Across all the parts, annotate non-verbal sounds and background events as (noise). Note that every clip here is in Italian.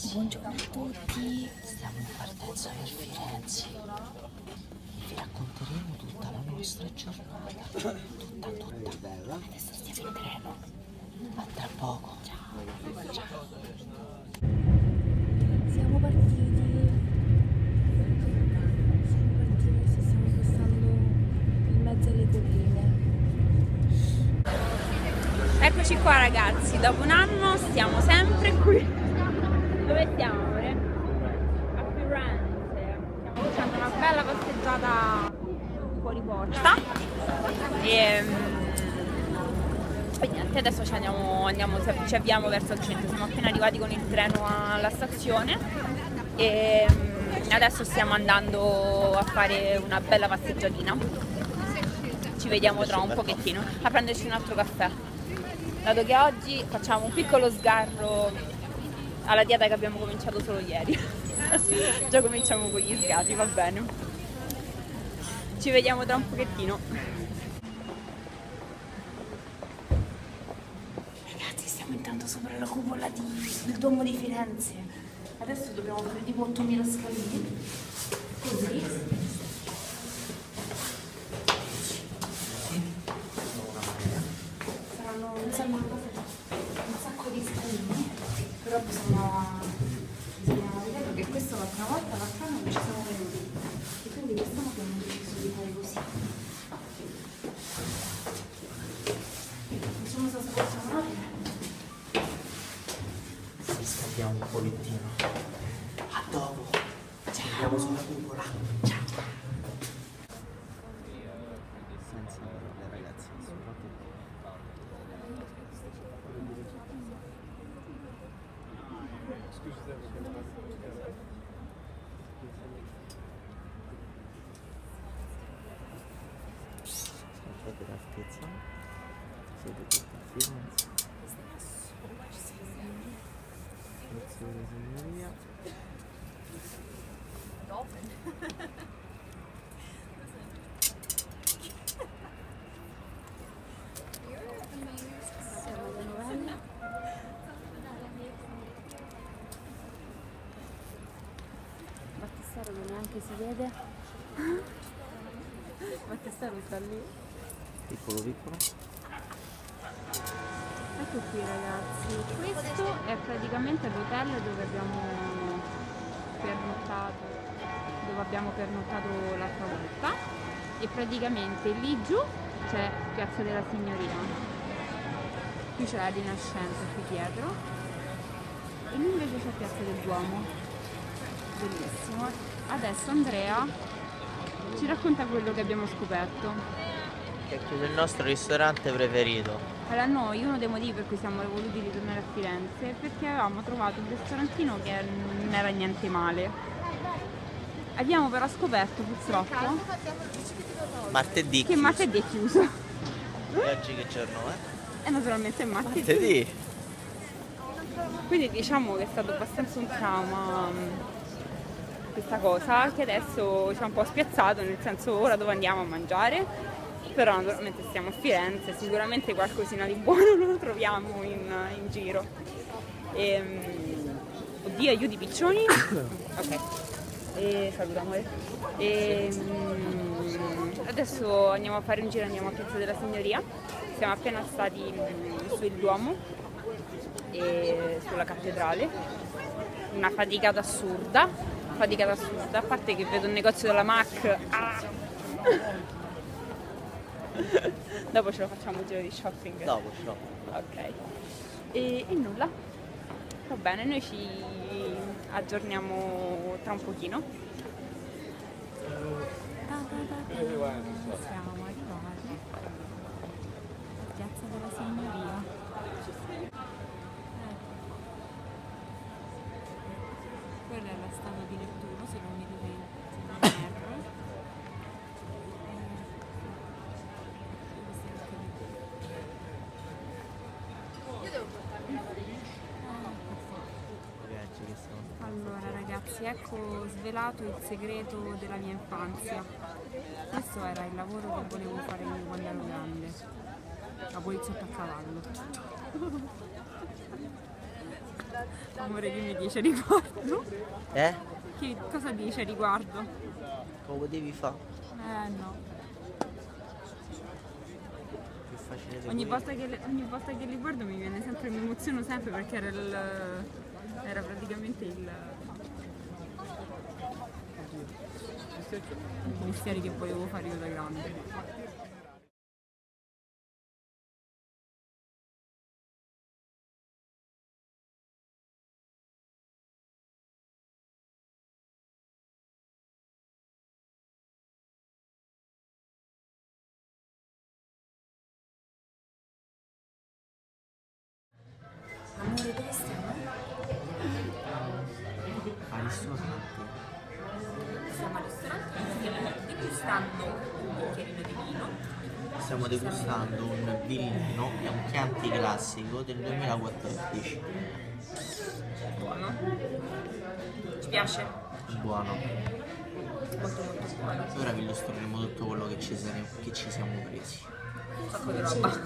ragazzi, buongiorno a tutti. Stiamo in partenza per Firenze. Vi racconteremo tutta la nostra giornata. Tutta, tutta. Adesso stiamo in treno. A tra poco. Ciao. Ciao. Siamo partiti. Siamo partiti, adesso stiamo spostando in mezzo alle colline. Eccoci qua ragazzi, dopo un anno stiamo sempre qui. Dove amore? A Firenze. Stiamo facendo una bella passeggiata fuori porta. E, e niente, adesso ci, andiamo, andiamo, ci avviamo verso il centro. Siamo appena arrivati con il treno alla stazione e adesso stiamo andando a fare una bella passeggiatina. Ci vediamo tra un pochettino a prenderci un altro caffè dato che oggi facciamo un piccolo sgarro alla dieta che abbiamo cominciato solo ieri. (laughs) Già cominciamo con gli sgati, va bene. Ci vediamo tra un pochettino. Ragazzi, stiamo intanto sopra la cupola di, del Duomo di Firenze. Adesso dobbiamo fare tipo 8000 scalini. Così. Saranno un sacco, un sacco di scalini, però bisogna, bisogna vedere che questa l'altra volta, l'altro anno non ci siamo venuti. E quindi quest'anno abbiamo deciso di fare così. Facciamo sta scorciamo Si scaldiamo un pochettino. A dopo. Ci vediamo sulla cupola. Ciao. Senza le ragazze soprattutto. Guardate l'altezza. Siete tutti a Firenze. Grazie della signoria. Battistero che neanche si vede. (laughs) Battistero sta lì. Piccolo piccolo. Ecco qui ragazzi, questo è praticamente l'hotel dove abbiamo pernottato, dove abbiamo pernottato l'altra volta e praticamente lì giù c'è Piazza della Signoria, qui c'è la Rinascenza qui dietro e lì invece c'è Piazza del Duomo, bellissimo. Adesso Andrea ci racconta quello che abbiamo scoperto. Che è il nostro ristorante preferito. Allora noi uno dei motivi per cui siamo voluti ritornare a Firenze è perché avevamo trovato un ristorantino che non era niente male. Abbiamo però scoperto purtroppo Martedì. che martedì è chiuso. E oggi che giorno è? E naturalmente è martedì. Martedì. Quindi diciamo che è stato abbastanza un trauma mh, questa cosa, che adesso ci ha un po' spiazzato, nel senso ora dove andiamo a mangiare. Però naturalmente stiamo a Firenze, sicuramente qualcosina di buono (laughs) lo troviamo in, in giro. Ehm, oddio, aiuti piccioni. (coughs) Ok. E saluta amore. Ehm, adesso andiamo a fare un giro, andiamo a Piazza della Signoria. Siamo appena stati mh, sul Duomo e sulla cattedrale. Una faticata assurda. Faticata assurda, a parte che vedo un negozio della Mac. Ah! (laughs) Dopo ce lo facciamo un giro di shopping. Dopo, no. Ok. E, e nulla. Va bene, noi ci aggiorniamo tra un pochino. Siamo arrivati. Piazza della Signoria. Quella è la statua di Nettuno, se non mi ricordo. Ragazzi, ecco svelato il segreto della mia infanzia. Questo era il lavoro che volevo fare io quando ero grande. La poliziotto a cavallo. (laughs) Amore, che mi dice riguardo? Eh? Che cosa dice riguardo? Come devi fare? Eh no. Ogni volta, che, ogni volta che li guardo mi viene sempre, mi emoziono sempre perché era il. era praticamente il. Mestieri che volevo fare io da grande. Degustando un bicchierino di vino. Stiamo degustando un villino e un Chianti classico del 2014. Buono. Ci piace? Buono. Molto molto buono. Ora vi illustreremo tutto quello che ci, saremo- che ci siamo presi. Un sacco di roba.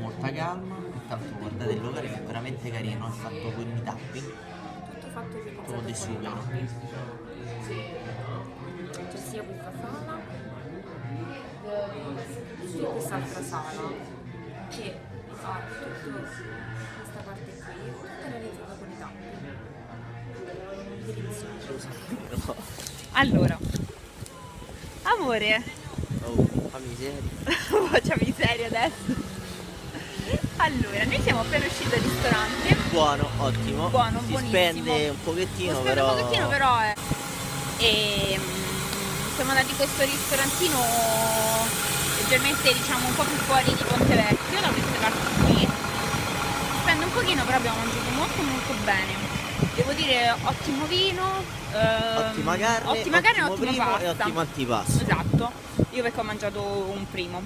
Molta calma, intanto guardate il locale che è veramente carino, è fatto con i tappi, Tutto fatto di sughero. C'è sia questa sala sia quest'altra sala che ha tutto questa parte qui, tutta realizzata con i tappi. Delizioso. Allora, amore, Oh, fammi serio. faccia (laughs) miseria adesso. Allora, noi siamo appena usciti dal ristorante. Buono, ottimo. Buono, si buonissimo. spende un pochettino, Lo spendo però. un pochettino però è. E mm, siamo andati in questo ristorantino leggermente diciamo un po' più fuori di Ponte Vecchio, da queste parti qui. Spende un pochino però abbiamo mangiato molto molto bene. Devo dire ottimo vino, ehm, Ottima carne, ottima carne e ottimo ottima primo pasta. e ottimo antipasto. Esatto, io perché ho mangiato un primo.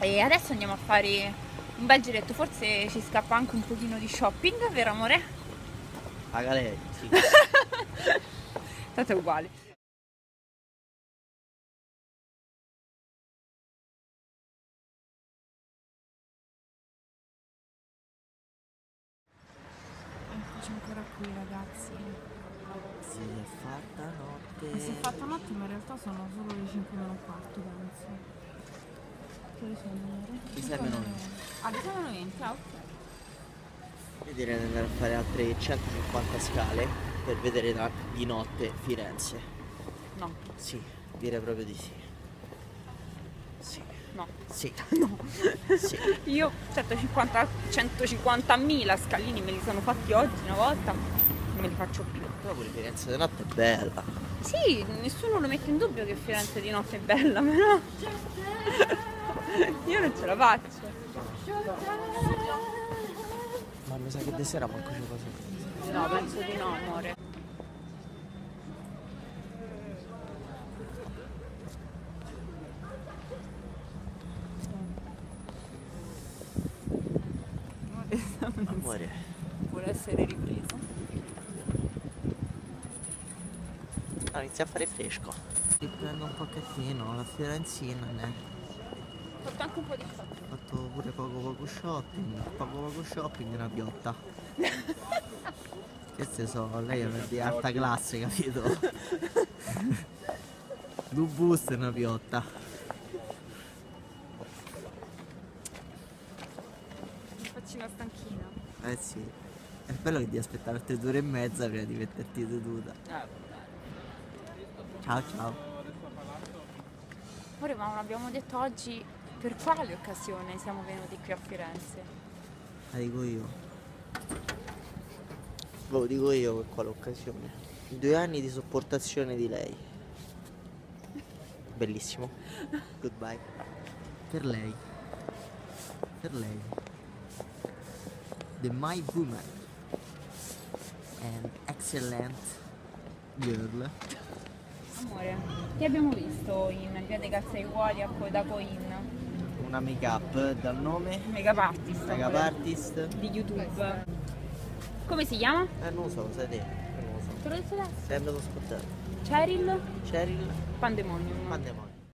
E adesso andiamo a fare un bel giretto, forse ci scappa anche un pochino di shopping, vero amore? Paga lei, sì. (laughs) Tanto è uguale. Eccoci ancora qui ragazzi. Si è fatta notte. Si è fatta notte ma in realtà sono solo le 5 meno quarto penso. Che ore sono? sei meno venti. Ah, le 6 meno 20, ah ok. Io direi di andare a fare altre 150 scale per vedere da- di notte Firenze. No, Sì, direi proprio di sì. Sì. No. Sì. (laughs) No. Sì. Io 150 150.000 scalini me li sono fatti oggi una volta, non me li faccio più. Però pure Firenze di notte è bella. Sì, nessuno lo mette in dubbio che Firenze di notte è bella, però io non ce la faccio. Ma mi sa che di sera manco c'è cosa. No, penso di no, amore. Amore. vuole essere ripreso. No, inizia a fare fresco. Ti prendo un pochettino, la Fiorentina, ne. Ho fatto anche un po' di foto. Ho fatto pure poco poco shopping, poco poco shopping e una piotta. (laughs) Queste sono, lei è una di alta classe, capito? Due buste e una piotta. Una stanchina. Eh sì. È bello che devi aspettare altre due ore e mezza prima di metterti seduta. Ciao ciao. Amore, ma non abbiamo detto oggi per quale occasione siamo venuti qui a Firenze. La dico io. Ve lo dico io per quale occasione. Due anni di sopportazione di lei. Bellissimo. (laughs) Goodbye. Per lei. Per lei. The My Woman. An excellent girl. Amore, ti abbiamo visto in Via dei Calzaiuoli a da Coin, Una make up dal nome Makeup Artist Make up artist. di YouTube. Come si chiama? Eh non lo so, lo sai te. Non lo so. Te detto adesso. Sei andato a ascoltare. Cheryl Cheryl Pandemonium. Pandemonium.